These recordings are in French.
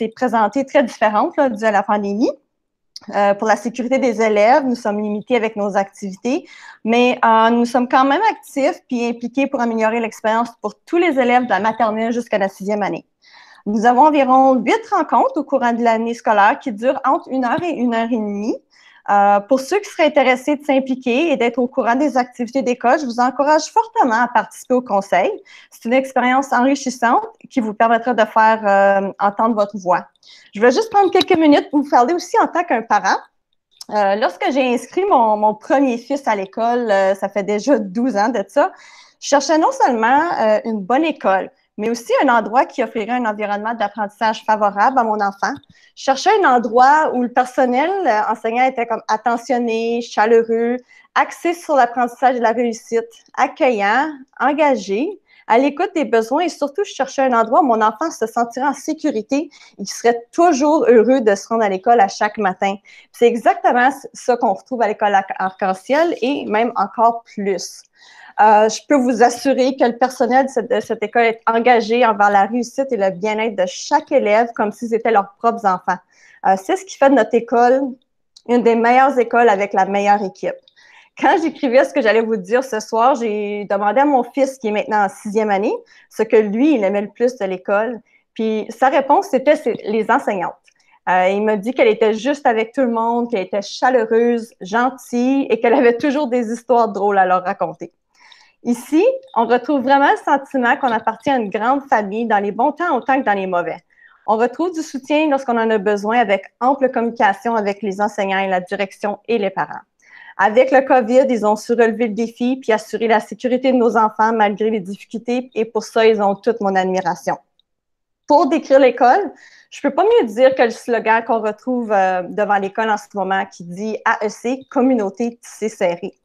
s'est présentée très différente là, dû à la pandémie. Euh, pour la sécurité des élèves, nous sommes limités avec nos activités, mais euh, nous sommes quand même actifs puis impliqués pour améliorer l'expérience pour tous les élèves de la maternelle jusqu'à la sixième année. Nous avons environ huit rencontres au courant de l'année scolaire qui durent entre une heure et une heure et demie. Euh, pour ceux qui seraient intéressés de s'impliquer et d'être au courant des activités d'école, je vous encourage fortement à participer au conseil. C'est une expérience enrichissante qui vous permettra de faire euh, entendre votre voix. Je vais juste prendre quelques minutes pour vous parler aussi en tant qu'un parent. Euh, lorsque j'ai inscrit mon, mon, premier fils à l'école, ça fait déjà 12 ans de ça, je cherchais non seulement une bonne école, mais aussi un endroit qui offrirait un environnement d'apprentissage favorable à mon enfant. Je cherchais un endroit où le personnel euh, enseignant était comme attentionné, chaleureux, axé sur l'apprentissage et la réussite, accueillant, engagé, à l'écoute des besoins et surtout, je cherchais un endroit où mon enfant se sentirait en sécurité et qui serait toujours heureux de se rendre à l'école à chaque matin. C'est exactement ce qu'on retrouve à l'école arc-en-ciel et même encore plus. Euh, je peux vous assurer que le personnel de cette, école est engagé envers la réussite et le bien-être de chaque élève comme s'ils étaient leurs propres enfants. Euh, c'est ce qui fait de notre école une des meilleures écoles avec la meilleure équipe. Quand j'écrivais ce que j'allais vous dire ce soir, j'ai demandé à mon fils, qui est maintenant en sixième année, ce que lui, il aimait le plus de l'école. Puis sa réponse, c'était les enseignantes. Euh, il m'a dit qu'elle était juste avec tout le monde, qu'elle était chaleureuse, gentille et qu'elle avait toujours des histoires drôles à leur raconter. Ici, on retrouve vraiment le sentiment qu'on appartient à une grande famille dans les bons temps autant que dans les mauvais. On retrouve du soutien lorsqu'on en a besoin avec ample communication avec les enseignants et la direction et les parents. Avec le COVID, ils ont su relever le défi puis assurer la sécurité de nos enfants malgré les difficultés et pour ça, ils ont toute mon admiration. Pour décrire l'école, je peux pas mieux dire que le slogan qu'on retrouve euh, devant l'école en ce moment qui dit AEC, communauté tissée serrée.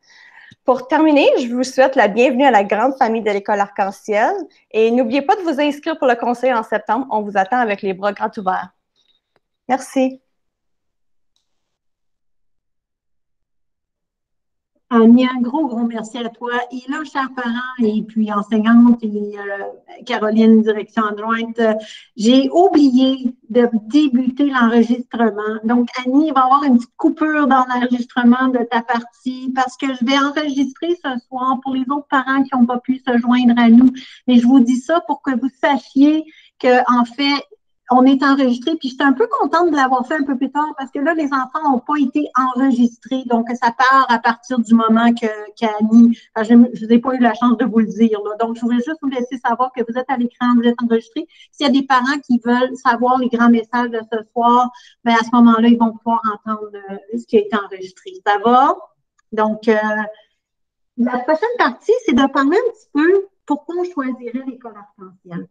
Pour terminer, je vous souhaite la bienvenue à la grande famille de l'école Arc-en-Ciel et n'oubliez pas de vous inscrire pour le conseil en septembre. On vous attend avec les bras grands ouverts. Merci. Annie, un gros, gros merci à toi. Et là, chers parents et puis enseignantes et euh, Caroline, direction adjointe, j'ai oublié de débuter l'enregistrement. Donc, Annie, il va y avoir une petite coupure dans l'enregistrement de ta partie parce que je vais enregistrer ce soir pour les autres parents qui n'ont pas pu se joindre à nous. Et je vous dis ça pour que vous sachiez que, en fait, on est enregistré, puis j'étais un peu contente de l'avoir fait un peu plus tard parce que là, les enfants n'ont pas été enregistrés. Donc, ça part à partir du moment que qu'Annie, je ne vous ai pas eu la chance de vous le dire. Donc, je voulais juste vous laisser savoir que vous êtes à l'écran, vous êtes enregistré. S'il y a des parents qui veulent savoir les grands messages de ce soir, bien, à ce moment-là, ils vont pouvoir entendre euh, ce qui a été enregistré. Ça va? Donc, euh, la prochaine partie, c'est de parler un petit peu pourquoi on choisirait l'école arc-en-ciel.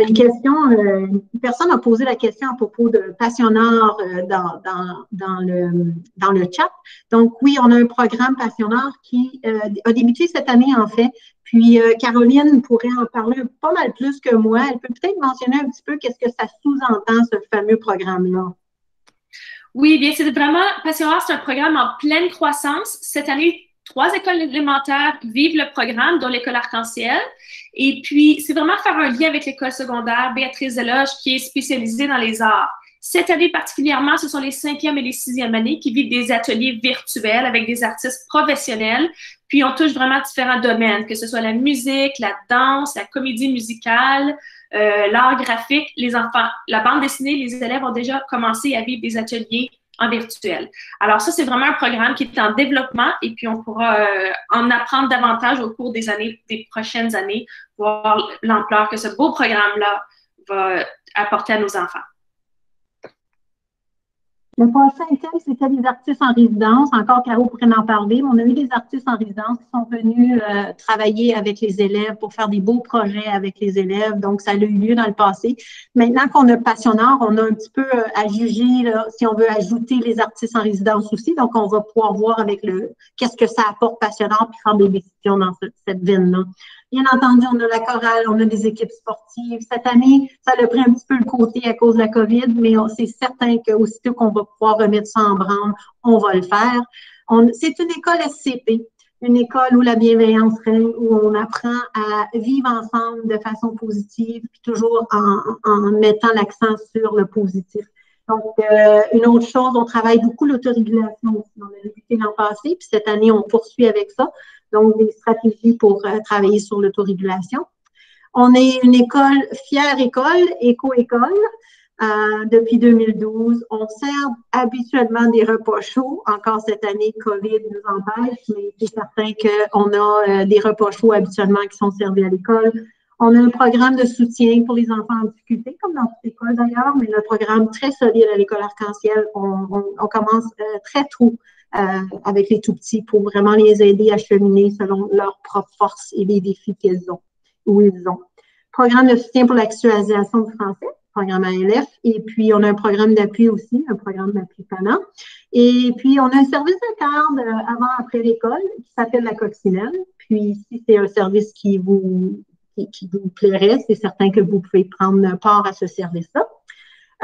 Une question, euh, personne a posé la question à propos de Passionnard euh, dans, dans le chat. Donc, oui, on a un programme Passionnard qui euh, a débuté cette année, en fait. Puis, Caroline pourrait en parler pas mal plus que moi. Elle peut peut-être mentionner un petit peu qu'est-ce que ça sous-entend, ce fameux programme-là. Oui, bien, c'est vraiment, Passionnard, c'est un programme en pleine croissance. Cette année, trois écoles élémentaires vivent le programme, dont l'école Arc-en-Ciel. Et puis, c'est vraiment faire un lien avec l'école secondaire Béatrice Deloge, qui est spécialisée dans les arts. Cette année particulièrement, ce sont les cinquièmes et les sixièmes années qui vivent des ateliers virtuels avec des artistes professionnels. Puis on touche vraiment différents domaines, que ce soit la musique, la danse, la comédie musicale, euh, l'art graphique. Les enfants, la bande dessinée, les élèves ont déjà commencé à vivre des ateliers en virtuel. Alors ça, c'est vraiment un programme qui est en développement et puis on pourra euh, en apprendre davantage au cours des années, des prochaines années, voir l'ampleur que ce beau programme-là va apporter à nos enfants. Le prochain thème, c'était des artistes en résidence. Encore, Caro pourrait en parler. on a eu des artistes en résidence qui sont venus euh, travailler avec les élèves pour faire des beaux projets avec les élèves. Donc, ça a eu lieu dans le passé. Maintenant qu'on a Passionnard, on a un petit peu euh, à juger si on veut ajouter les artistes en résidence aussi. Donc, on va pouvoir voir avec le qu'est-ce que ça apporte Passionnard puis faire des décisions dans cette veine-là. Bien entendu, on a la chorale, on a des équipes sportives. Cette année, ça a pris un petit peu le côté à cause de la COVID, mais c'est certain qu'aussitôt qu'on va pouvoir remettre ça en branle, on va le faire. C'est une école SCP. une école où la bienveillance règne, où on apprend à vivre ensemble de façon positive, puis toujours en, mettant l'accent sur le positif. Donc, euh, une autre chose, on travaille beaucoup l'autorégulation. On a débuté l'an passé, puis cette année, on poursuit avec ça. Donc, des stratégies pour euh, travailler sur l'autorégulation. On est une école, fière école, éco-école. Euh, depuis 2012. On sert habituellement des repas chauds. Encore cette année, COVID nous empêche, mais c'est certain qu'on a euh, des repas chauds habituellement qui sont servis à l'école. On a un programme de soutien pour les enfants en difficulté, comme dans toute école d'ailleurs, mais le programme très solide à l'école arc-en-ciel. On, commence très tôt avec les tout petits pour vraiment les aider à cheminer selon leurs propres forces et les défis qu'ils ont, où ils ont. Programme de soutien pour l'actualisation du français programme ALF. Et puis, on a un programme d'appui aussi, un programme d'appui pendant. Et puis, on a un service de garde euh, avant, après l'école qui s'appelle la coccinelle. Puis, si c'est un service qui vous, qui, vous plairait, c'est certain que vous pouvez prendre part à ce service-là.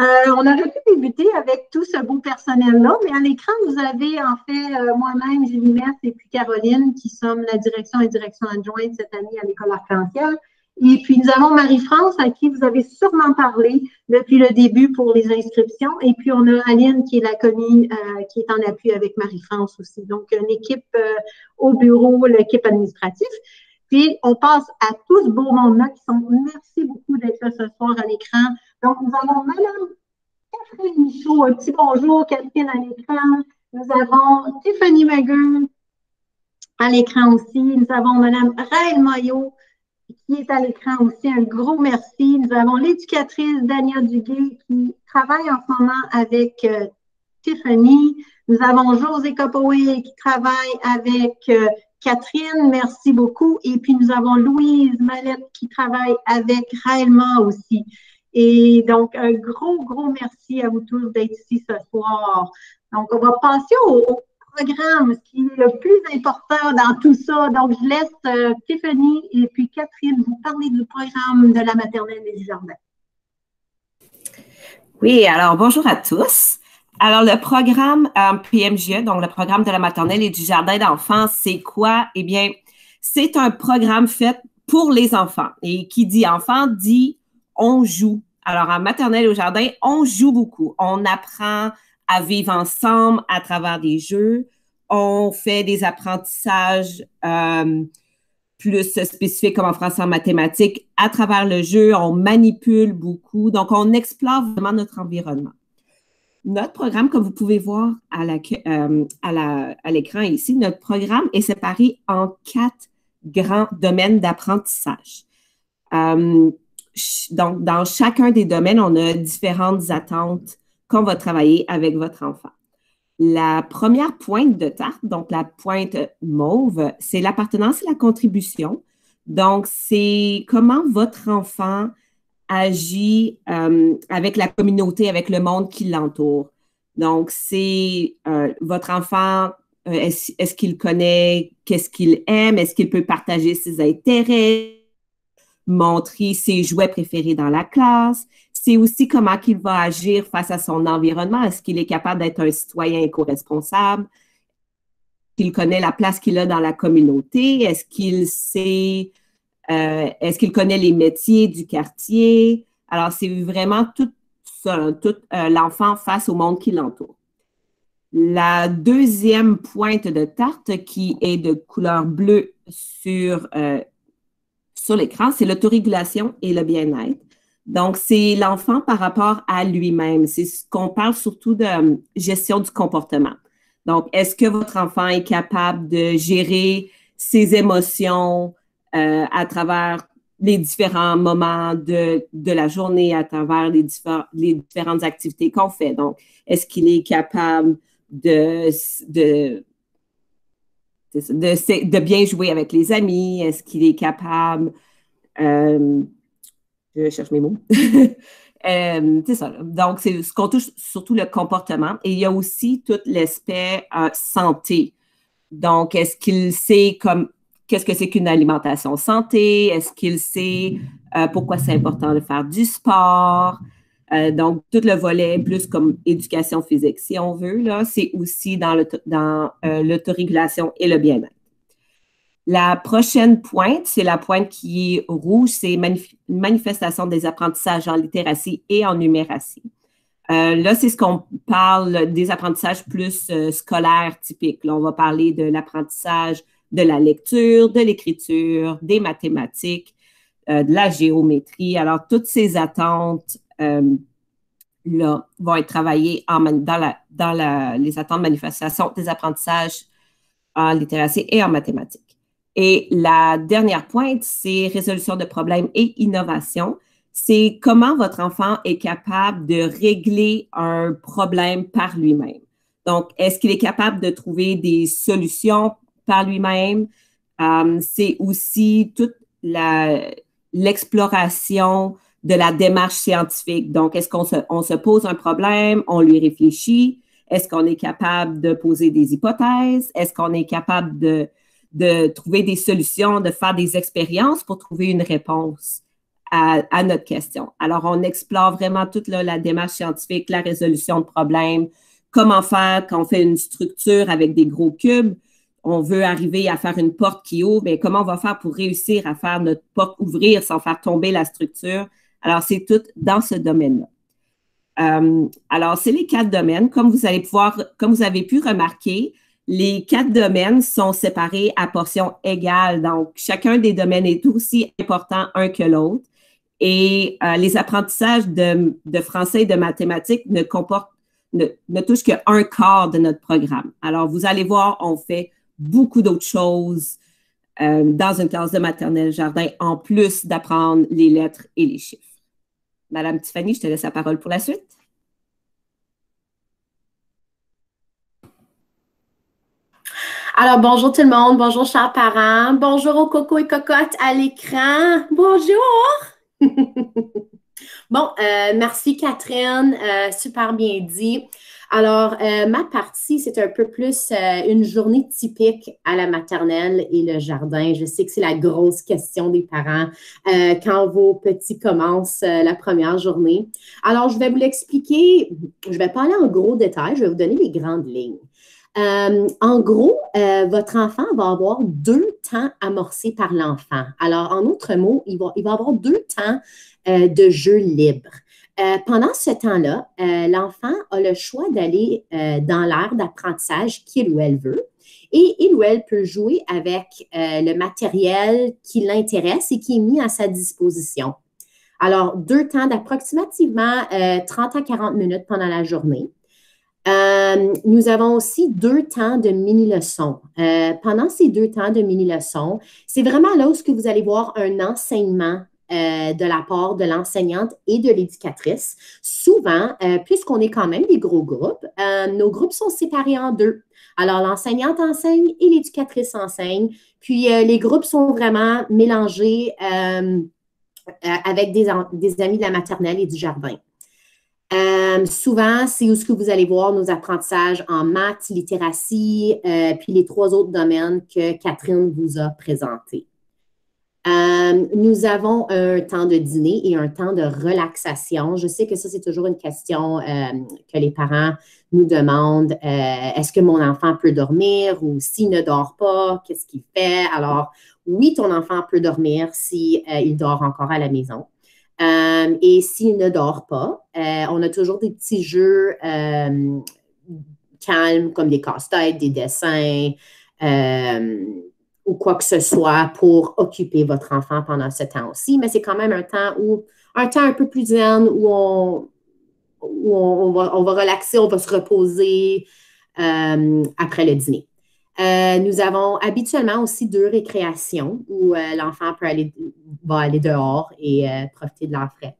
Euh, on aurait pu débuter avec tout ce beau personnel-là, mais à l'écran, vous avez en fait euh, moi-même, Julie Metz et puis Caroline, qui sommes la direction et direction adjointe cette année à l'école Arc-en-Ciel. Et puis, nous avons Marie-France, à qui vous avez sûrement parlé depuis le début pour les inscriptions. Et puis, on a Aline, qui est la commis, euh, qui est en appui avec Marie-France aussi. Donc, une équipe euh, au bureau, l'équipe administrative. Puis, on passe à tous ce beau monde-là qui sont, merci beaucoup d'être là ce soir à l'écran. Donc, nous avons Madame Catherine Michaud, un petit bonjour, Catherine à l'écran. Nous avons Tiffany McGurn à l'écran aussi. Nous avons Madame Raël Maillot, qui est à l'écran aussi. Un gros merci. Nous avons l'éducatrice Dania Duguay qui travaille en ce moment avec euh, Tiffany. Nous avons José Capoé qui travaille avec euh, Catherine. Merci beaucoup. Et puis nous avons Louise Mallette qui travaille avec Raëlma aussi. Et donc, un gros, gros merci à vous tous d'être ici ce soir. Donc, on va passer au programme, ce qui est le plus important dans tout ça. Donc, je laisse euh, Tiffany et puis Catherine vous parler du programme de la maternelle et du jardin. Oui, alors bonjour à tous. Alors, le programme euh, PMGE, donc le programme de la maternelle et du jardin d'enfants, c'est quoi? Eh bien, c'est un programme fait pour les enfants. Et qui dit enfant dit on joue. Alors, en maternelle au jardin, on joue beaucoup. On apprend à vivre ensemble à travers des jeux. On fait des apprentissages euh, plus spécifiques comme en français en mathématiques à travers le jeu. On manipule beaucoup. Donc, on explore vraiment notre environnement. Notre programme, comme vous pouvez voir à, euh, l'écran ici, notre programme est séparé en quatre grands domaines d'apprentissage. Euh, donc, dans chacun des domaines, on a différentes attentes qu'on va travailler avec votre enfant. La première pointe de tarte, donc la pointe mauve, c'est l'appartenance et la contribution. Donc, c'est comment votre enfant agit euh, avec la communauté, avec le monde qui l'entoure. Donc, c'est euh, votre enfant, euh, est-ce qu'il connaît, qu'est-ce qu'il aime, est-ce qu'il peut partager ses intérêts, montrer ses jouets préférés dans la classe, c'est aussi comment il va agir face à son environnement. Est-ce qu'il est capable d'être un citoyen éco-responsable? Qu'il connaît la place qu'il a dans la communauté? Est-ce qu'il sait, euh, est-ce qu'il connaît les métiers du quartier? Alors, c'est vraiment tout ça, euh, l'enfant face au monde qui l'entoure. La deuxième pointe de tarte qui est de couleur bleue sur, euh, sur l'écran, c'est l'autorégulation et le bien-être. Donc, c'est l'enfant par rapport à lui-même. C'est ce qu'on parle surtout de euh, gestion du comportement. Donc, est-ce que votre enfant est capable de gérer ses émotions euh, à travers les différents moments de, la journée, à travers les, les différentes activités qu'on fait? Donc, est-ce qu'il est capable de, de, de, bien jouer avec les amis? Est-ce qu'il est capable euh, je cherche mes mots. Euh, c'est ça. Donc, c'est ce qu'on touche surtout le comportement. Et il y a aussi tout l'aspect euh, santé. Donc, est-ce qu'il sait comme qu'est-ce que c'est qu'une alimentation santé? Est-ce qu'il sait pourquoi c'est important de faire du sport? Donc, tout le volet plus comme éducation physique, si on veut, là, c'est aussi dans l'autorégulation et le bien-être. La prochaine pointe, c'est la pointe qui est rouge, c'est manifestation des apprentissages en littératie et en numératie. Euh, là, c'est ce qu'on parle des apprentissages plus euh, scolaires typiques. Là, on va parler de l'apprentissage de la lecture, de l'écriture, des mathématiques, euh, de la géométrie. Alors, toutes ces attentes là vont être travaillées en, dans, les attentes de manifestation des apprentissages en littératie et en mathématiques. Et la dernière pointe, c'est résolution de problèmes et innovation. C'est comment votre enfant est capable de régler un problème par lui-même. Donc, est-ce qu'il est capable de trouver des solutions par lui-même? Um, c'est aussi toute l'exploration de la démarche scientifique. Donc, est-ce qu'on se, on se pose un problème, on lui réfléchit? Est-ce qu'on est capable de poser des hypothèses? Est-ce qu'on est capable de de trouver des solutions, de faire des expériences pour trouver une réponse à, notre question? Alors, on explore vraiment toute la démarche scientifique, la résolution de problèmes, comment faire quand on fait une structure avec des gros cubes. On veut arriver à faire une porte qui ouvre, mais comment on va faire pour réussir à faire notre porte ouvrir sans faire tomber la structure? Alors, c'est tout dans ce domaine-là. Euh, alors, c'est les quatre domaines. Comme vous allez pouvoir, comme vous avez pu remarquer, les quatre domaines sont séparés à portions égales. Donc, chacun des domaines est aussi important un que l'autre. Et euh, les apprentissages de, français et de mathématiques ne comportent, ne, touchent qu'un quart de notre programme. Alors, vous allez voir, on fait beaucoup d'autres choses euh, dans une classe de maternelle jardin, en plus d'apprendre les lettres et les chiffres. Madame Tiffany, je te laisse la parole pour la suite. Alors, bonjour tout le monde, bonjour chers parents, bonjour aux cocos et cocottes à l'écran, bonjour! bon, euh, merci Catherine, euh, super bien dit. Alors, euh, ma partie, c'est un peu plus une journée typique à la maternelle et le jardin. Je sais que c'est la grosse question des parents quand vos petits commencent la première journée. Alors, je vais vous l'expliquer. Je ne vais pas aller en gros détails, je vais vous donner les grandes lignes. Euh, en gros, euh, votre enfant va avoir deux temps amorcés par l'enfant. Alors, en autre mots, il va, avoir deux temps euh, de jeu libre. Pendant ce temps-là, l'enfant a le choix d'aller dans l'ère d'apprentissage qu'il ou elle veut et il ou elle peut jouer avec le matériel qui l'intéresse et qui est mis à sa disposition. Alors, deux temps d'approximativement 30 à 40 minutes pendant la journée. Euh, nous avons aussi deux temps de mini-leçons. Euh, pendant ces deux temps de mini-leçons, c'est vraiment là où vous allez voir un enseignement euh, de la part de l'enseignante et de l'éducatrice. Souvent, puisqu'on est quand même des gros groupes, nos groupes sont séparés en deux. Alors, l'enseignante enseigne et l'éducatrice enseigne. Puis, les groupes sont vraiment mélangés avec des, amis de la maternelle et du jardin. Euh, souvent, c'est où ce que vous allez voir nos apprentissages en maths, littératie, euh, puis les trois autres domaines que Catherine vous a présentés. Euh, nous avons un temps de dîner et un temps de relaxation. Je sais que ça, c'est toujours une question que les parents nous demandent. Est-ce que mon enfant peut dormir ou s'il ne dort pas, qu'est-ce qu'il fait? Alors, oui, ton enfant peut dormir s'il il dort encore à la maison. Euh, et s'il ne dort pas, euh, on a toujours des petits jeux euh, calmes comme des casse-têtes, des dessins ou quoi que ce soit pour occuper votre enfant pendant ce temps aussi. Mais c'est quand même un temps où un temps un peu plus zen où on, on, va, on va, relaxer, on va se reposer après le dîner. Euh, nous avons habituellement aussi deux récréations où euh, l'enfant peut aller, va aller dehors et euh, profiter de l'air frais.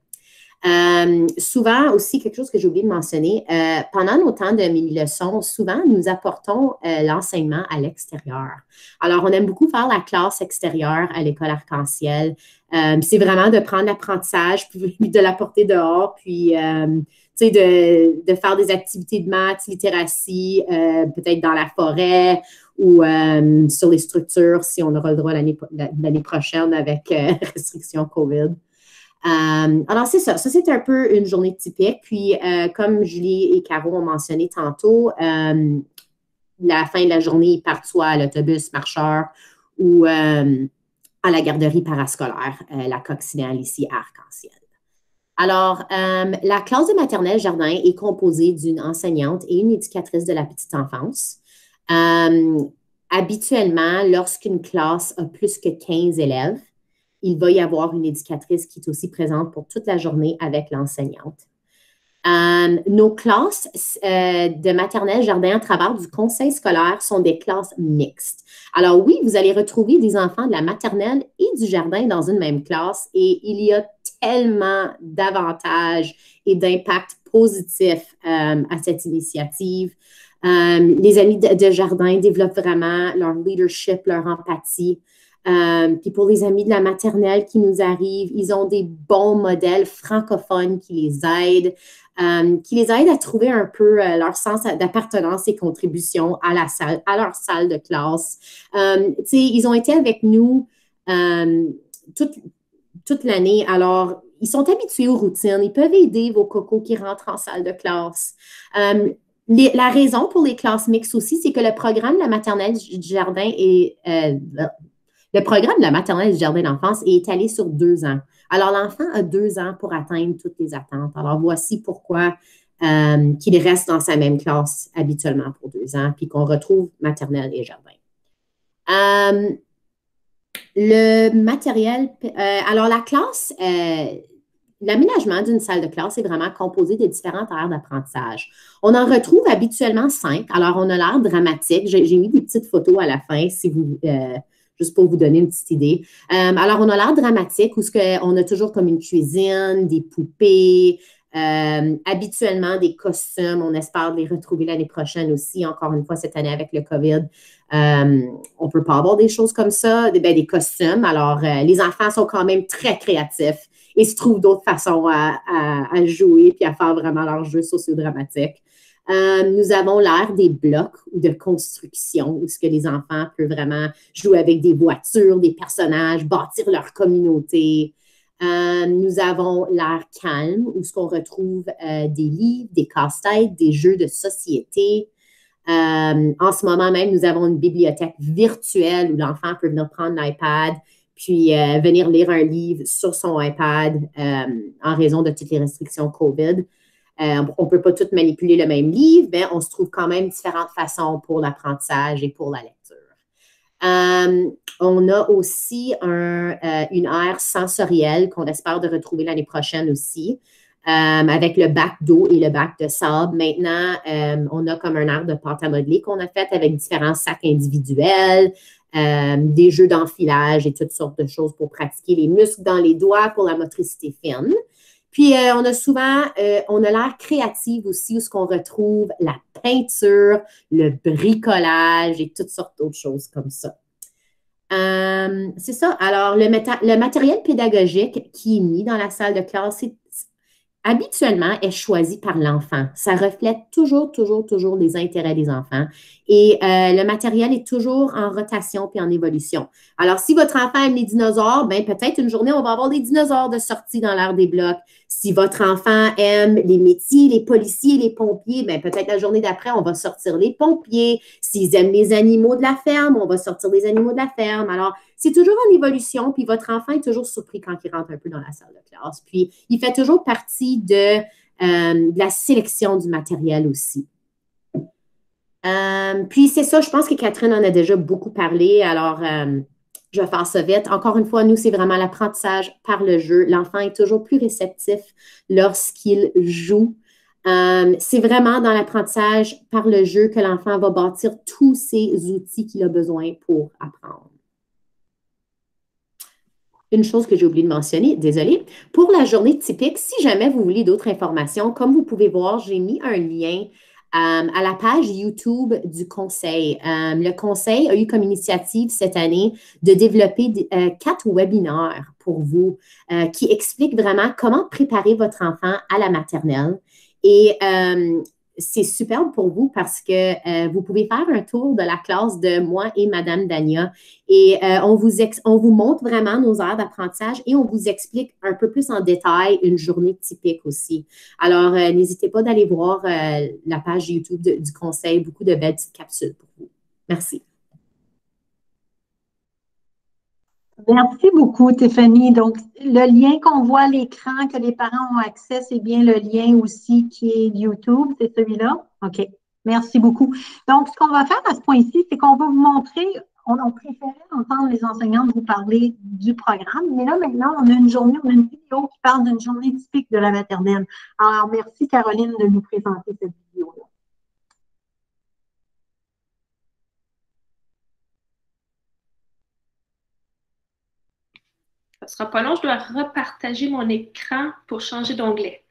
Souvent aussi, quelque chose que j'ai oublié de mentionner, pendant nos temps de mini-leçons, souvent nous apportons l'enseignement à l'extérieur. Alors, on aime beaucoup faire la classe extérieure à l'école arc-en-ciel. c'est vraiment de prendre l'apprentissage puis de l'apporter dehors, puis de, de, faire des activités de maths, littératie, peut-être dans la forêt ou euh, sur les structures si on aura le droit l'année prochaine avec euh, restrictions COVID. Euh, alors, c'est ça. Ça, c'est un peu une journée typique. Puis, comme Julie et Caro ont mentionné tantôt, la fin de la journée, ils partent soit à l'autobus marcheur ou à la garderie parascolaire, la coccinelle ici à Arc-en-Ciel. Alors, la classe de maternelle jardin est composée d'une enseignante et une éducatrice de la petite enfance. habituellement, lorsqu'une classe a plus que 15 élèves, il va y avoir une éducatrice qui est aussi présente pour toute la journée avec l'enseignante. Euh, nos classes euh, de maternelle jardin à travers du conseil scolaire sont des classes mixtes. Alors oui, vous allez retrouver des enfants de la maternelle et du jardin dans une même classe et il y a tellement d'avantages et d'impacts positifs euh, à cette initiative. les amis de, jardin développent vraiment leur leadership, leur empathie. Puis pour les amis de la maternelle qui nous arrivent, ils ont des bons modèles francophones qui les aident. Euh, qui les aide à trouver un peu euh, leur sens d'appartenance et contribution à la salle, à leur salle de classe. Euh, ils ont été avec nous toute, toute l'année. Alors, ils sont habitués aux routines. Ils peuvent aider vos cocos qui rentrent en salle de classe. la raison pour les classes mixtes aussi, c'est que le programme de la maternelle du jardin est le programme de la maternelle du jardin d'enfance est étalé sur deux ans. Alors, l'enfant a deux ans pour atteindre toutes les attentes. Alors, voici pourquoi euh, qu'il reste dans sa même classe habituellement pour deux ans, puis qu'on retrouve maternelle et jardin. Euh, le matériel, euh, alors la classe, l'aménagement d'une salle de classe est vraiment composé de différentes aires d'apprentissage. On en retrouve habituellement cinq. Alors, on a l'air dramatique. J'ai mis des petites photos à la fin si vous, juste pour vous donner une petite idée. Euh, alors, on a l'art dramatique où ce on a toujours comme une cuisine, des poupées, euh, habituellement des costumes. On espère les retrouver l'année prochaine aussi, encore une fois cette année avec le COVID. Euh, on ne peut pas avoir des choses comme ça, des, ben, des costumes. Alors, les enfants sont quand même très créatifs et se trouvent d'autres façons à, à, jouer puis à faire vraiment leur jeu sociodramatique. Euh, nous avons l'ère des blocs ou de construction, où ce que les enfants peuvent vraiment jouer avec des voitures, des personnages, bâtir leur communauté. Euh, nous avons l'ère calme, où ce qu'on retrouve euh, des livres, des casse-têtes, des jeux de société. en ce moment même, nous avons une bibliothèque virtuelle où l'enfant peut venir prendre l'iPad puis venir lire un livre sur son iPad en raison de toutes les restrictions COVID. Euh, on ne peut pas tout manipuler le même livre, mais on se trouve quand même différentes façons pour l'apprentissage et pour la lecture. Euh, on a aussi euh, une aire sensorielle qu'on espère de retrouver l'année prochaine aussi. avec le bac d'eau et le bac de sable. Maintenant, on a comme un aire de pâte à modeler qu'on a fait avec différents sacs individuels, des jeux d'enfilage et toutes sortes de choses pour pratiquer les muscles dans les doigts pour la motricité fine. Puis, euh, on a souvent, euh, on a l'air créative aussi, où ce qu'on retrouve la peinture, le bricolage et toutes sortes d'autres choses comme ça. Euh, c'est ça. Alors, le, le, matériel pédagogique qui est mis dans la salle de classe, c'est habituellement est choisi par l'enfant. Ça reflète toujours, toujours, toujours les intérêts des enfants. Et euh, le matériel est toujours en rotation puis en évolution. Alors, si votre enfant aime les dinosaures, ben peut-être une journée, on va avoir des dinosaures de sortie dans l'ère des blocs. Si votre enfant aime les métiers, les policiers, les pompiers, ben peut-être la journée d'après, on va sortir les pompiers. S'ils aiment les animaux de la ferme, on va sortir les animaux de la ferme. Alors, c'est toujours en évolution, puis votre enfant est toujours surpris quand il rentre un peu dans la salle de classe. Puis, il fait toujours partie de, euh, la sélection du matériel aussi. Euh, puis, c'est ça, je pense que Catherine en a déjà beaucoup parlé. Alors, euh, je vais faire ça vite. Encore une fois, nous, c'est vraiment l'apprentissage par le jeu. L'enfant est toujours plus réceptif lorsqu'il joue. c'est vraiment dans l'apprentissage par le jeu que l'enfant va bâtir tous ces outils qu'il a besoin pour apprendre une chose que j'ai oublié de mentionner, désolé. Pour la journée typique, si jamais vous voulez d'autres informations, comme vous pouvez voir, j'ai mis un lien euh, à la page YouTube du conseil. Euh, le conseil a eu comme initiative cette année de développer euh, quatre webinaires pour vous qui expliquent vraiment comment préparer votre enfant à la maternelle. Et c'est superbe pour vous parce que euh, vous pouvez faire un tour de la classe de moi et Madame Dania et euh, on, vous on vous montre vraiment nos heures d'apprentissage et on vous explique un peu plus en détail une journée typique aussi. Alors, euh, n'hésitez pas d'aller voir la page YouTube du conseil, beaucoup de belles petites capsules pour vous. Merci. Merci beaucoup, Tiffany. Donc, le lien qu'on voit à l'écran, que les parents ont accès, c'est bien le lien aussi qui est YouTube, c'est celui-là? OK. Merci beaucoup. Donc, ce qu'on va faire à ce point-ci, c'est qu'on va vous montrer, on, a préféré entendre les enseignants vous parler du programme, mais là, maintenant, on a une journée, on a une vidéo qui parle d'une journée typique de la maternelle. Alors, merci, Caroline, de nous présenter cette vidéo-là. Ce sera pas long, je dois repartager mon écran pour changer d'onglet.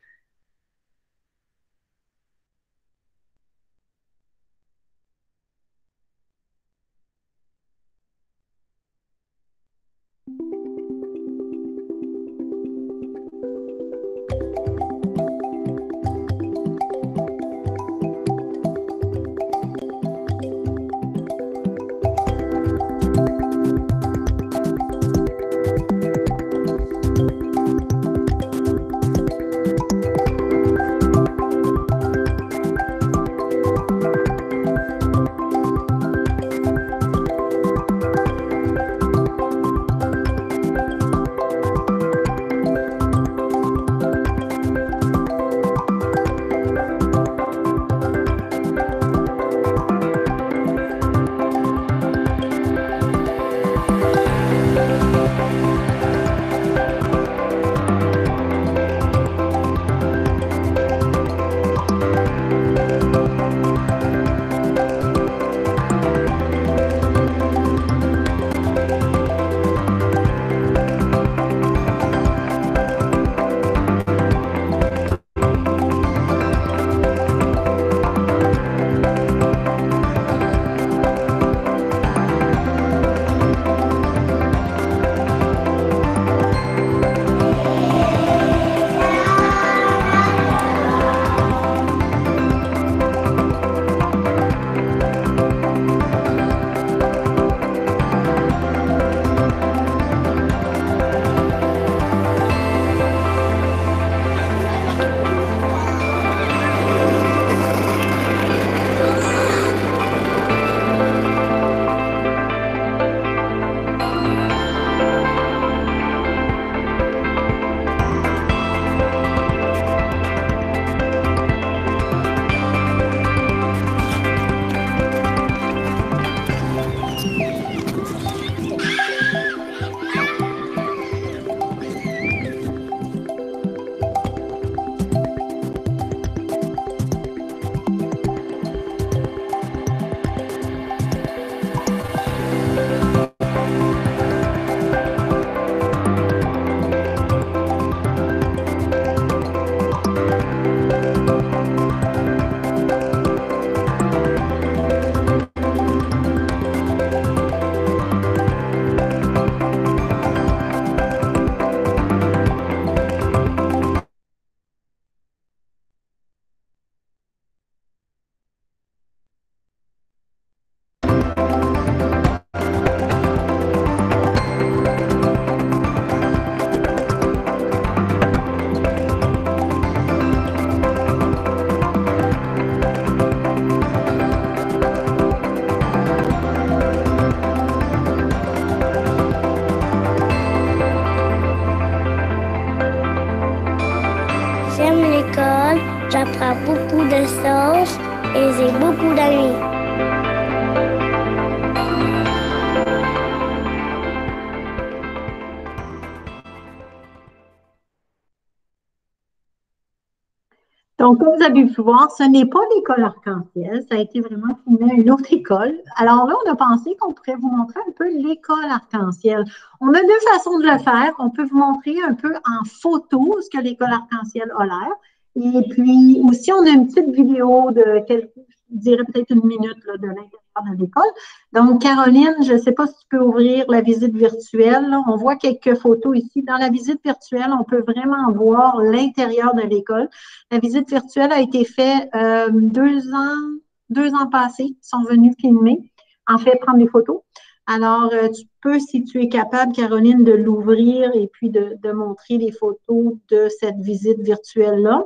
Donc, comme vous avez pu voir, ce n'est pas l'école arc-en-ciel, ça a été vraiment une autre école. Alors là, on a pensé qu'on pourrait vous montrer un peu l'école arc-en-ciel. On a deux façons de le faire. On peut vous montrer un peu en photo ce que l'école arc-en-ciel a l'air. Et puis aussi, on a une petite vidéo de quelques, je dirais peut-être une minute là, de l'intérieur de l'école. Donc, Caroline, je ne sais pas si tu peux ouvrir la visite virtuelle. On voit quelques photos ici. Dans la visite virtuelle, on peut vraiment voir l'intérieur de l'école. La visite virtuelle a été faite euh, deux ans, deux ans passés. Ils sont venus filmer, en fait, prendre des photos. Alors, euh, tu peux, si tu es capable, Caroline, de l'ouvrir et puis de, de montrer les photos de cette visite virtuelle-là.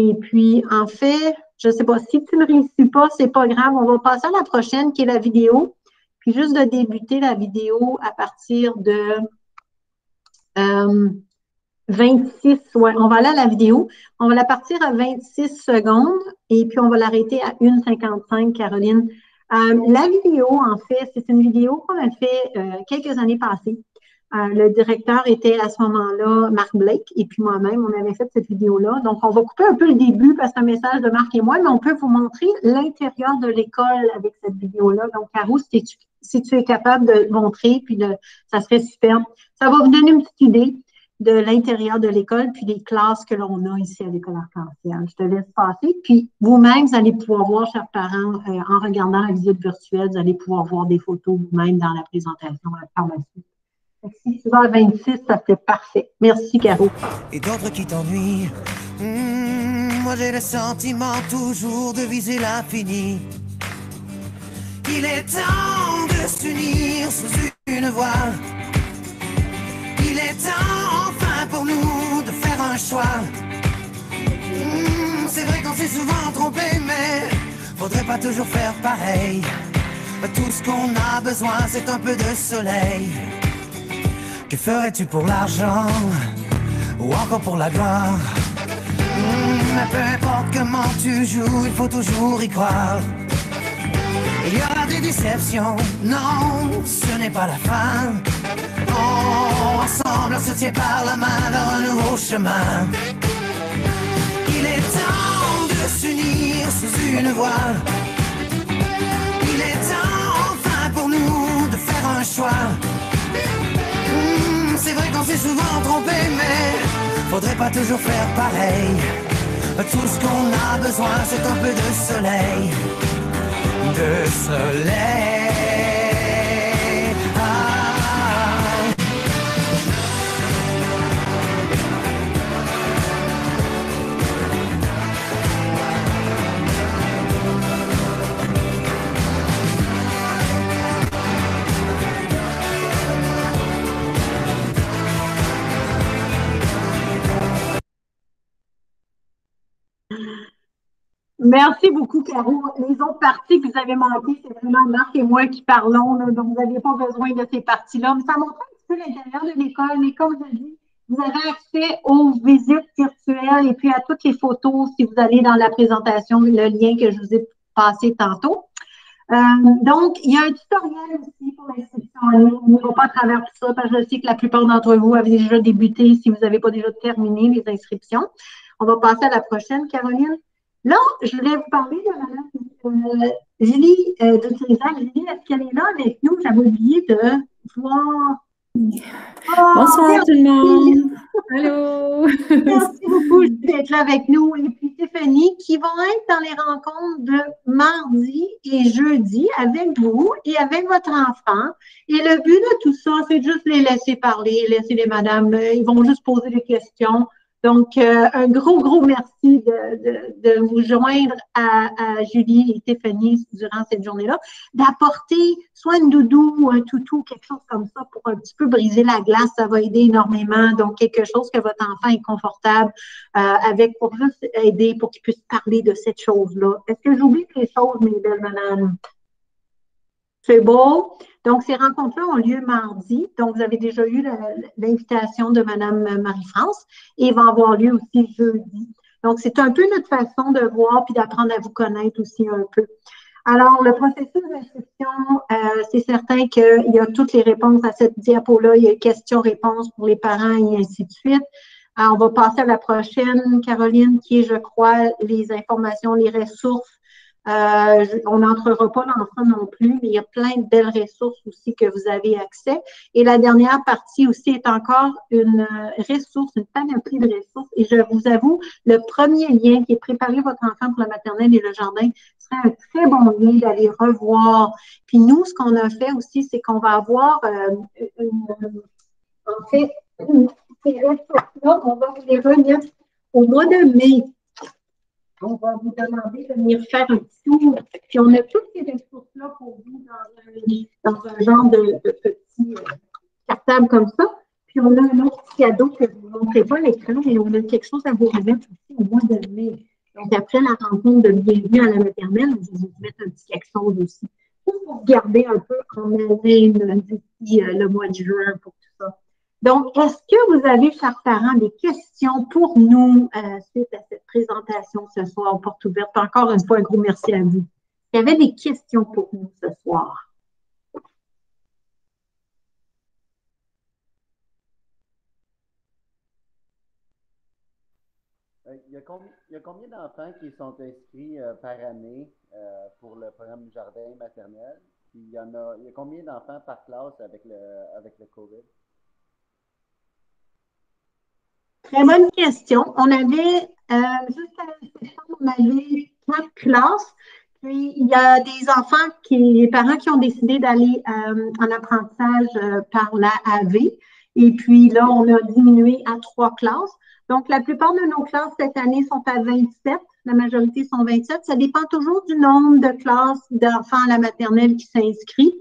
Et puis, en fait, je ne sais pas, si tu ne réussis pas, c'est pas grave. On va passer à la prochaine qui est la vidéo. puis juste de débuter la vidéo à partir de 26, ouais, on va aller à la vidéo. On va la partir à 26 secondes et puis on va l'arrêter à 1,55, Caroline. Euh, la vidéo, en fait, c'est une vidéo qu'on a fait euh, quelques années passées. Euh, le directeur était à ce moment-là Marc Blake et puis moi-même, on avait fait cette vidéo-là. Donc, on va couper un peu le début parce que un message de Marc et moi, mais on peut vous montrer l'intérieur de l'école avec cette vidéo-là. Donc, Caro, si tu, es capable de montrer, puis de, ça serait superbe. Ça va vous donner une petite idée de l'intérieur de l'école, puis des classes que l'on a ici à l'école arc-en-ciel. Je te laisse passer. Puis vous-même, vous allez pouvoir voir, chers parents, euh, en regardant la visite virtuelle, vous allez pouvoir voir des photos vous-même dans la présentation par la suite. Si tu vas à 26, ça serait parfait. Merci, Caro. Et d'autres qui t'ennuient. Hmm, moi, j'ai le sentiment toujours de viser l'infini. Il est temps de s'unir sous une voile. Il est temps enfin pour nous de faire un choix. Hmm, c'est vrai qu'on s'est souvent trompé, mais faudrait pas toujours faire pareil. Tout ce qu'on a besoin, c'est un peu de soleil. Que ferais-tu pour l'argent ou encore pour la gloire? Mais peu importe comment tu joues, il faut toujours y croire. Il y aura des déceptions, non, ce n'est pas la fin. Oh, ensemble, on se tient par la main vers un nouveau chemin. Il est temps de s'unir sous une voile. Il est temps enfin pour nous de faire un choix. S'est souvent trompé, mais faudrait pas toujours faire pareil. Tout ce qu'on a besoin, c'est un peu de soleil de soleil. Merci beaucoup, Caro. Les autres parties que vous avez manquées, c'est vraiment Marc et moi qui parlons, donc vous n'avez pas besoin de ces parties-là. Mais ça montre un petit peu l'intérieur de l'école. Mais comme je dis, vous avez accès aux visites virtuelles et puis à toutes les photos si vous allez dans la présentation, le lien que je vous ai passé tantôt. Euh, donc, il y a un tutoriel aussi pour l'inscription en ligne. On ne va pas à travers tout ça parce que je sais que la plupart d'entre vous avez déjà débuté si vous n'avez pas déjà terminé les inscriptions. On va passer à la prochaine, Caroline. Là, je voulais vous parler de Mme euh, Julie euh, de César. Julie, est-ce qu'elle est là? Avec nous? J'avais oublié de voir. Bonsoir tout le monde. Allô? Merci beaucoup d'être là avec nous. Et puis Stéphanie, qui vont être dans les rencontres de mardi et jeudi avec vous et avec votre enfant. Et le but de tout ça, c'est juste les laisser parler, laisser les madames, euh, ils vont juste poser des questions. Donc, euh, un gros, gros merci de, de, vous joindre à, Julie et Stéphanie durant cette journée-là, d'apporter soit une doudou ou un toutou, quelque chose comme ça pour un petit peu briser la glace, ça va aider énormément. Donc, quelque chose que votre enfant est confortable euh, avec pour juste aider, pour qu'il puisse parler de cette chose-là. Est-ce que j'oublie quelque chose, mes belles madames? C'est beau. Donc, ces rencontres-là ont lieu mardi. Donc, vous avez déjà eu l'invitation de Mme Marie-France et va avoir lieu aussi jeudi. Donc, c'est un peu notre façon de voir puis d'apprendre à vous connaître aussi un peu. Alors, le processus d'inscription, euh, c'est certain qu'il y a toutes les réponses à cette diapo-là. Il y a questions-réponses pour les parents et ainsi de suite. On va passer à la prochaine, Caroline, qui est, je crois, les informations, les ressources euh, on n'entrera pas dans ça non plus, mais il y a plein de belles ressources aussi que vous avez accès. Et la dernière partie aussi est encore une euh, ressource, une panoplie de ressources. Et je vous avoue, le premier lien qui est préparé votre enfant pour la maternelle et le jardin serait un très bon lien d'aller revoir. Puis nous, ce qu'on a fait aussi, c'est qu'on va avoir euh, une, en fait, ces ressources-là, on va les remettre au mois de mai on va vous demander de venir faire un petit tour. Puis on a toutes ces ressources-là pour vous dans un, genre de, petit euh, cartable comme ça. Puis on a un autre cadeau que vous ne montrez pas à l'écran, mais on a quelque chose à vous remettre aussi au mois de mai. Donc après la rencontre de bienvenue à la maternelle, on va vous mettre un petit quelque chose aussi. pour garder un peu en haleine d'ici le mois de juin pour tout ça. Donc, est-ce que vous avez, chers parents, des questions pour nous suite à cette présentation ce soir en porte ouverte? Encore une fois, un gros merci à vous. Il y avait des questions pour nous ce soir. Euh, il y a combien, d'enfants qui sont inscrits euh, par année euh, pour le programme jardin maternel? il y en a, il y a combien d'enfants par classe avec le, avec le COVID? Très bonne question. On avait, jusqu'à on avait quatre classes. Puis, il y a des enfants, qui, des parents qui ont décidé d'aller en apprentissage par la AV. Et puis là, on a diminué à trois classes. Donc, la plupart de nos classes cette année sont à 27. La majorité sont 27. Ça dépend toujours du nombre de classes d'enfants à la maternelle qui s'inscrivent.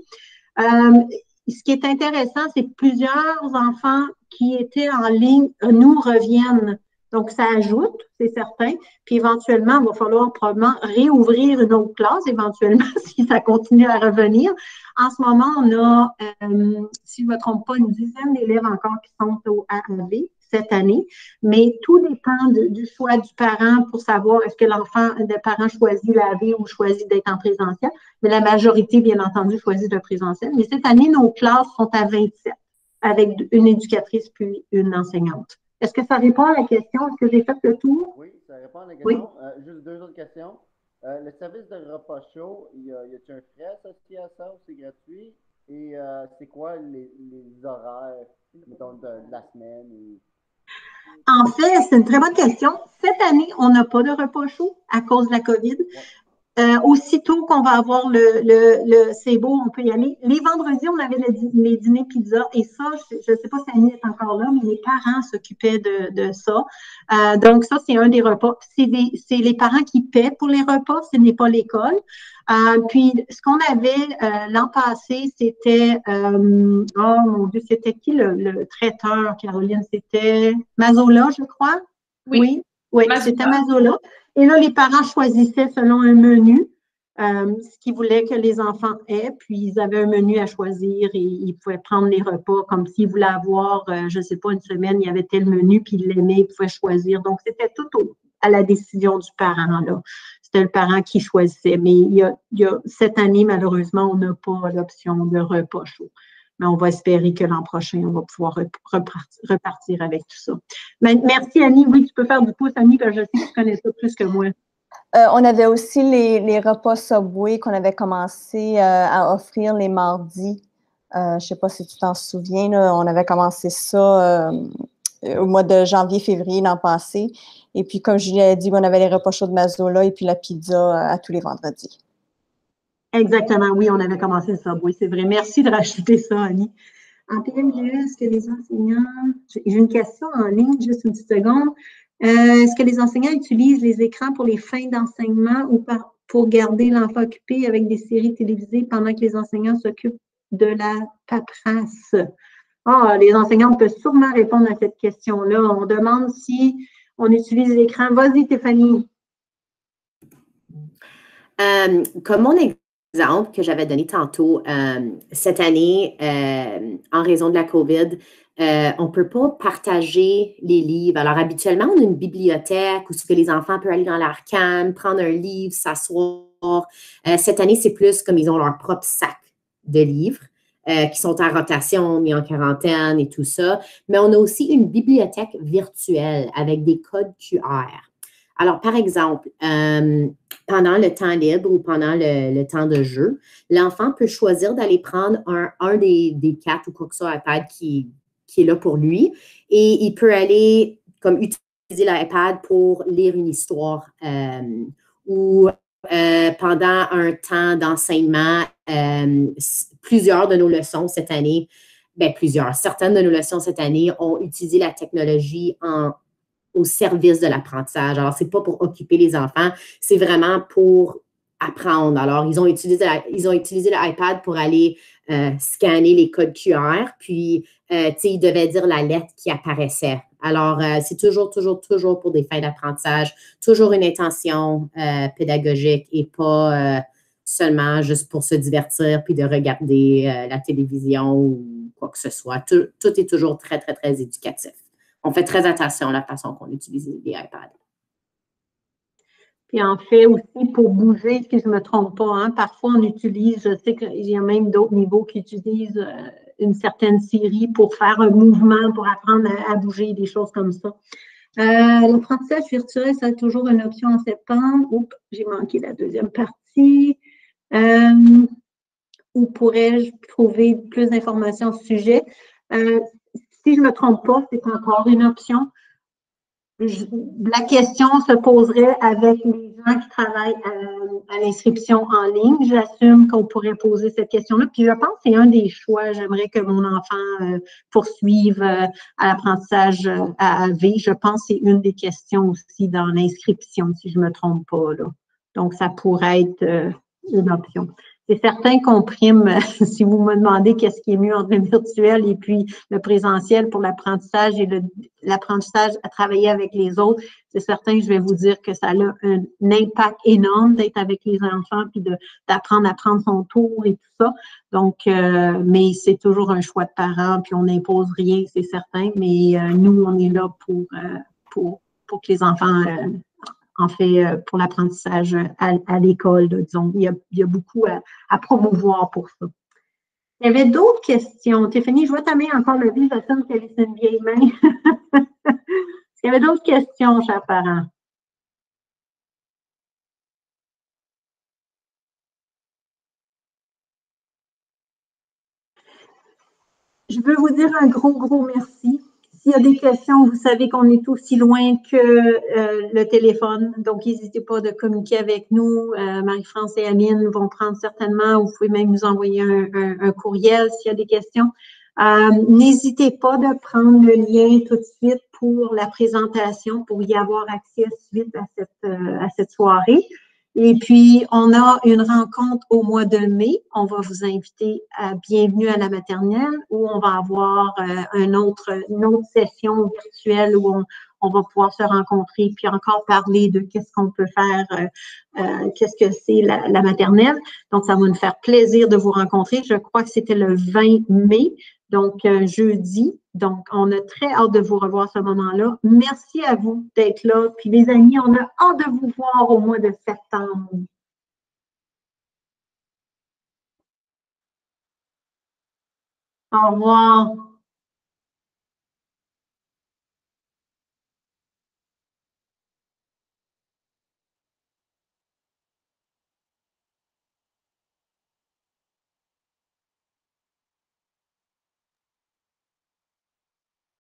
Euh, ce qui est intéressant, c'est que plusieurs enfants qui étaient en ligne nous reviennent. Donc, ça ajoute, c'est certain. Puis éventuellement, il va falloir probablement réouvrir une autre classe, éventuellement, si ça continue à revenir. En ce moment, on a, euh, si je ne me trompe pas, une dizaine d'élèves encore qui sont au AAV cette année, mais tout dépend du choix du parent pour savoir est-ce que l'enfant, le parent choisit la vie ou choisit d'être en présentiel. Mais la majorité, bien entendu, choisit le présentiel. Mais cette année, nos classes sont à 27 avec une éducatrice puis une enseignante. Est-ce que ça répond à la question? Est-ce que j'ai fait le tour? Oui, ça répond à la question. Euh, juste deux autres questions. Euh, le service de repas chaud, y a-t-il un frais associé à ça ou c'est gratuit? Et euh, c'est quoi les, horaires, mettons, de, la semaine? En fait, c'est une très bonne question. Cette année, on n'a pas de repas chaud à cause de la COVID. Euh, aussitôt qu'on va avoir le, le, le c'est beau, on peut y aller. Les vendredis, on avait les dîners pizza et ça, je ne sais pas si Annie est encore là, mais les parents s'occupaient de, de, ça. Euh, donc, ça, c'est un des repas. C'est les parents qui paient pour les repas, ce n'est pas l'école. Euh, puis, ce qu'on avait euh, l'an passé, c'était, euh, oh mon Dieu, c'était qui le, le, traiteur, Caroline? C'était Mazola, je crois? Oui. Oui, c'était Mazola. Et là, les parents choisissaient selon un menu euh, ce qu'ils voulaient que les enfants aient, puis ils avaient un menu à choisir et ils pouvaient prendre les repas comme s'ils voulaient avoir, euh, je ne sais pas, une semaine, il y avait tel menu, puis ils l'aimaient, ils pouvaient choisir. Donc, c'était tout à la décision du parent. Là. C'était le parent qui choisissait. Mais cette année, malheureusement, on n'a pas l'option de repas chaud mais on va espérer que l'an prochain, on va pouvoir repartir, avec tout ça. merci, Annie. Oui, tu peux faire du pouce, Annie, parce que je sais que tu connais ça plus que moi. Euh, on avait aussi les, repas Subway qu'on avait commencé euh, à offrir les mardis. Euh, je ne sais pas si tu t'en souviens, on avait commencé ça au mois de janvier-février l'an passé. Et puis, comme je l'ai dit, on avait les repas chauds de Mazola et puis la pizza à tous les vendredis. Exactement, oui, on avait commencé ça. Oui, c'est vrai. Merci de racheter ça, Annie. En PMGE, est-ce que les enseignants, j'ai une question en ligne, juste une petite seconde. Euh, est-ce que les enseignants utilisent les écrans pour les fins d'enseignement ou pour garder l'enfant occupé avec des séries télévisées pendant que les enseignants s'occupent de la paperasse? Ah, les enseignants peuvent sûrement répondre à cette question-là. On demande si on utilise l'écran. Vas-y, Stéphanie. Euh, comme on est exemple que j'avais donné tantôt, euh, cette année, euh, en raison de la COVID, euh, on ne peut pas partager les livres. Alors, habituellement, on a une bibliothèque où ce que les enfants peuvent aller dans leur canne, prendre un livre, s'asseoir. cette année, c'est plus comme ils ont leur propre sac de livres. qui sont en rotation, mis en quarantaine et tout ça. Mais on a aussi une bibliothèque virtuelle avec des codes QR. Alors, par exemple, euh, pendant le temps libre ou pendant le, temps de jeu, l'enfant peut choisir d'aller prendre un, des, quatre ou quoi que ce soit iPad qui, qui est là pour lui et il peut aller comme utiliser l'iPad pour lire une histoire euh, ou euh, pendant un temps d'enseignement, plusieurs de nos leçons cette année, bien plusieurs, certaines de nos leçons cette année ont utilisé la technologie en au service de l'apprentissage. Alors, ce n'est pas pour occuper les enfants, c'est vraiment pour apprendre. Alors, ils ont utilisé, l'iPad pour aller euh, scanner les codes QR, puis, euh, tu sais, ils devaient dire la lettre qui apparaissait. Alors, euh, c'est toujours, toujours, toujours pour des fins d'apprentissage, toujours une intention pédagogique et pas seulement juste pour se divertir puis de regarder la télévision ou quoi que ce soit. Tout, est toujours très, très, très éducatif. On fait très attention à la façon qu'on utilise les iPads. Puis en fait aussi pour bouger, si je ne me trompe pas, hein, parfois on utilise, je sais qu'il y a même d'autres niveaux qui utilisent euh, une certaine série pour faire un mouvement, pour apprendre à, bouger, des choses comme ça. Euh, L'apprentissage virtuel, c'est toujours une option en septembre. Oups, j'ai manqué la deuxième partie. Euh, où pourrais-je trouver plus d'informations au sujet? Euh, si je ne me trompe pas, c'est encore une option la question se poserait avec les gens qui travaillent à, l'inscription en ligne. J'assume qu'on pourrait poser cette question-là. Puis je pense que c'est un des choix. J'aimerais que mon enfant euh, poursuive euh, à l'apprentissage euh, à AV. Je pense que c'est une des questions aussi dans l'inscription, si je ne me trompe pas. Donc, ça pourrait être une option c'est certain qu'on prime, si vous me demandez qu'est-ce qui est mieux entre le virtuel et puis le présentiel pour l'apprentissage et l'apprentissage à travailler avec les autres, c'est certain que je vais vous dire que ça a un, impact énorme d'être avec les enfants puis d'apprendre à prendre son tour et tout ça. Donc, euh, mais c'est toujours un choix de parents puis on n'impose rien, c'est certain, mais euh, nous, on est là pour, euh, pour, pour que les enfants en fait, euh, pour l'apprentissage à, l'école, disons. Il y, a, beaucoup à, promouvoir pour ça. Il y avait d'autres questions. Tiffany, je vois ta main encore levée, j'assume qu'elle est une vieille main. Il y avait d'autres questions, chers parents? Je veux vous dire un gros, gros merci s'il y a des questions, vous savez qu'on est aussi loin que euh, le téléphone, donc n'hésitez pas de communiquer avec nous. Euh, Marie-France et Amine vont prendre certainement, vous pouvez même nous envoyer un, courriel s'il y a des questions. Euh, n'hésitez pas de prendre le lien tout de suite pour la présentation, pour y avoir accès suite à cette, à cette soirée. Et puis, on a une rencontre au mois de mai. On va vous inviter à Bienvenue à la maternelle où on va avoir euh, autre, une autre session virtuelle où on, va pouvoir se rencontrer puis encore parler de qu'est-ce qu'on peut faire, euh, euh, qu'est-ce que c'est la, la, maternelle. Donc, ça va nous faire plaisir de vous rencontrer. Je crois que c'était le 20 mai donc jeudi. Donc, on a très hâte de vous revoir ce moment-là. Merci à vous d'être là. Puis les amis, on a hâte de vous voir au mois de septembre. Au revoir.